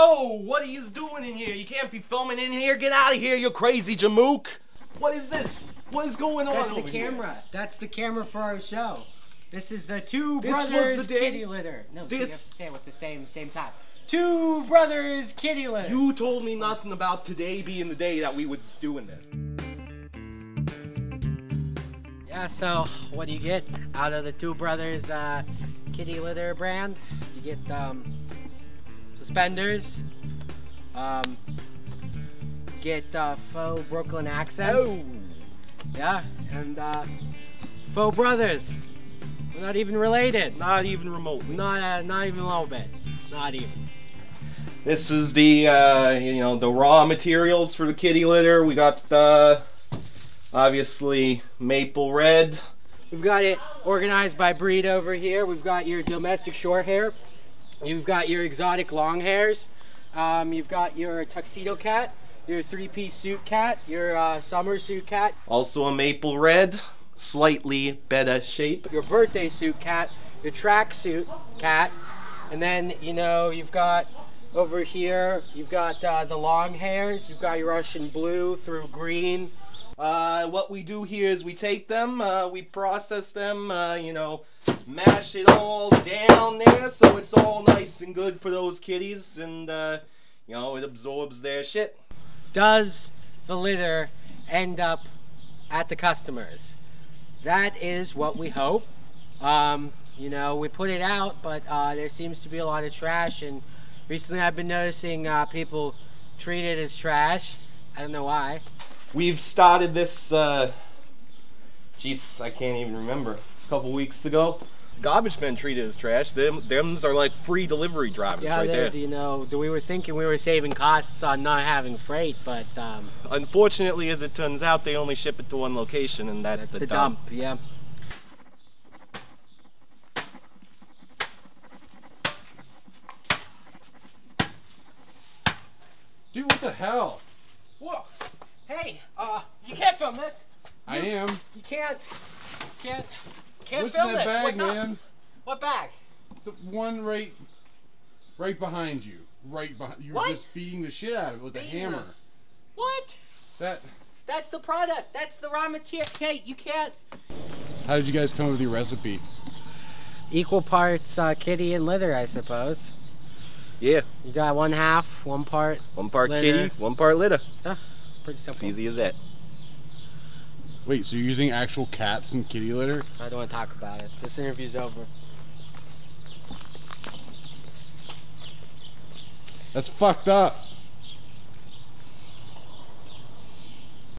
Oh, what are you doing in here? You can't be filming in here. Get out of here, you crazy Jamook. What is this? What is going on That's the over here? camera. That's the camera for our show. This is the two This brothers the kitty litter. No, so you have to say it with the same same time. Two brothers kitty litter. You told me nothing about today being the day that we was doing this. Yeah. So what do you get out of the two brothers uh, kitty litter brand? You get um, suspenders. Um, get uh, faux Brooklyn accents. Oh, Yeah, and uh, faux brothers. We're not even related. not even remotely. Not uh, not even a little bit. Not even. This is the uh, you know the raw materials for the kitty litter. We got uh, obviously maple red. We've got it organized by breed over here. We've got your domestic short hair. You've got your exotic long hairs. Um, you've got your tuxedo cat, your three-piece suit cat, your uh, summer suit cat, Also a maple red, slightly better shape. your birthday suit cat, your track suit cat, and then you know you've got over here you've got uh, the long hairs. You've got your Russian blue through green. Uh, what we do here is we take them, uh, we process them, uh, you know, mash it all down there so it's all nice and good for those kitties, and uh, you know it absorbs their shit. does the litter end up at the customers? That is what we hope. Um, you know, we put it out, but uh, there seems to be a lot of trash, and recently I've been noticing uh, people treat it as trash. I don't know why. We've started this, uh, jeez, I can't even remember, a couple weeks ago. Garbage men treated as trash. Them, them's are like free delivery drivers Yeah, right there, there. you know, we were thinking we were saving costs on not having freight, but um, Unfortunately, as it turns out, they only ship it to one location, and that's, that's the, the dump. dump. Yeah. Dude, what the hell? Whoa! Hey, uh, you can't film this. I am. You can't, can't, can't What's film in that this. bag, What's up? man? What bag? The one right, right behind you. Right behind. You were What? just beating the shit out of it with a Beating hammer. What? That. That's the product. That's the raw material. Hey, you can't. How did you guys come up with your recipe? Equal parts uh, kitty and litter, I suppose. Yeah, You got one half, one part. one part Litter. kitty, one part litter. Pretty It's simple. easy as that. Wait, so you're using actual cats and kitty litter? I don't want to talk about it. This interview's over. That's fucked up.